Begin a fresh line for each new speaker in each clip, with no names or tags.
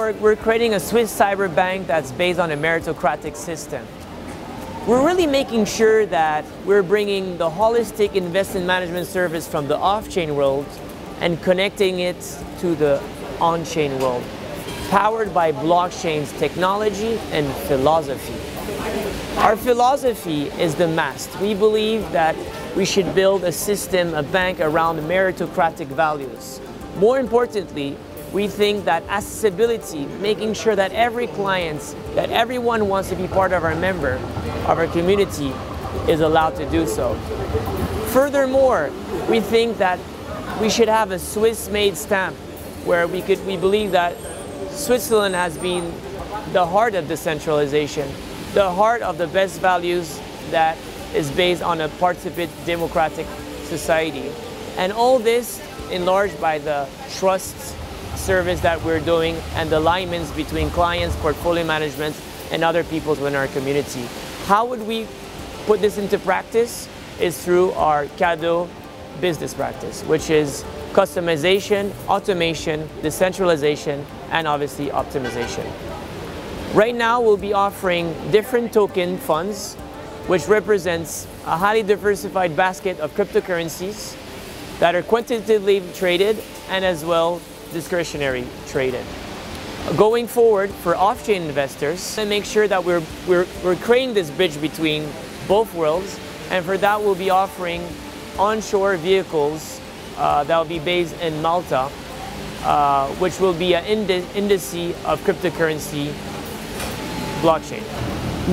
we're creating a Swiss cyber bank that's based on a meritocratic system. We're really making sure that we're bringing the holistic investment management service from the off-chain world and connecting it to the on-chain world, powered by blockchain's technology and philosophy. Our philosophy is the MAST. We believe that we should build a system, a bank around meritocratic values. More importantly, we think that accessibility, making sure that every client, that everyone wants to be part of our member, of our community, is allowed to do so. Furthermore, we think that we should have a Swiss-made stamp where we could we believe that Switzerland has been the heart of decentralization, the heart of the best values that is based on a participant democratic society. And all this enlarged by the trust service that we're doing and the alignments between clients, portfolio management, and other people within our community. How would we put this into practice? Is through our CADO business practice, which is customization, automation, decentralization, and obviously optimization. Right now, we'll be offering different token funds, which represents a highly diversified basket of cryptocurrencies that are quantitatively traded and as well discretionary traded. Going forward for off-chain investors, and make sure that we're, we're, we're creating this bridge between both worlds, and for that we'll be offering onshore vehicles uh, that will be based in Malta, uh, which will be an indi indice of cryptocurrency blockchain.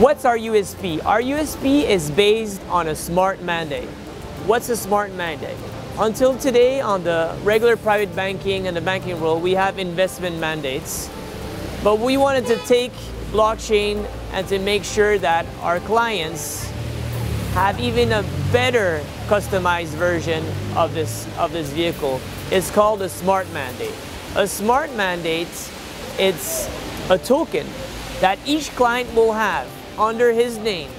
What's our USP? Our USP is based on a smart mandate. What's a smart mandate? Until today, on the regular private banking and the banking world, we have investment mandates. But we wanted to take blockchain and to make sure that our clients have even a better customized version of this, of this vehicle. It's called a smart mandate. A smart mandate, it's a token that each client will have under his name.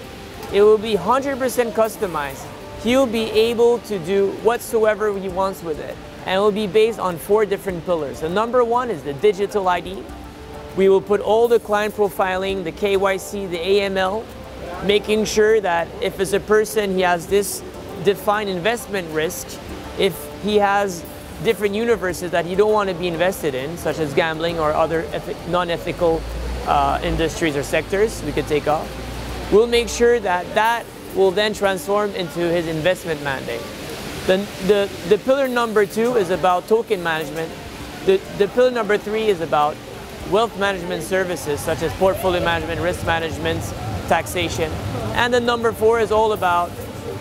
It will be 100% customized he'll be able to do whatsoever he wants with it. And it will be based on four different pillars. The number one is the digital ID. We will put all the client profiling, the KYC, the AML, making sure that if it's a person, he has this defined investment risk, if he has different universes that you don't want to be invested in, such as gambling or other non-ethical uh, industries or sectors we could take off. We'll make sure that that will then transform into his investment mandate. The, the, the pillar number two is about token management. The, the pillar number three is about wealth management services such as portfolio management, risk management, taxation. And the number four is all about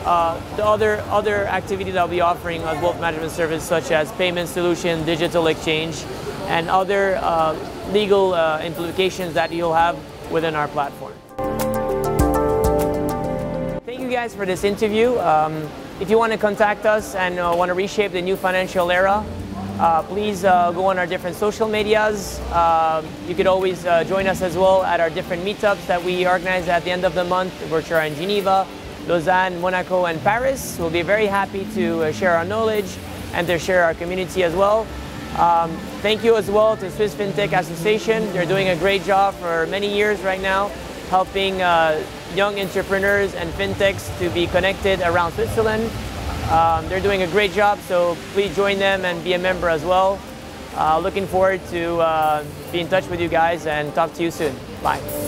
uh, the other, other activities I'll be offering on wealth management services such as payment solution, digital exchange, and other uh, legal uh, implications that you'll have within our platform guys for this interview. Um, if you want to contact us and uh, want to reshape the new financial era, uh, please uh, go on our different social medias. Um, you could always uh, join us as well at our different meetups that we organize at the end of the month, which are in Geneva, Lausanne, Monaco, and Paris. We'll be very happy to uh, share our knowledge and to share our community as well. Um, thank you as well to Swiss FinTech Association. They're doing a great job for many years right now, helping uh, young entrepreneurs and fintechs to be connected around Switzerland. Um, they're doing a great job, so please join them and be a member as well. Uh, looking forward to uh, be in touch with you guys and talk to you soon. Bye.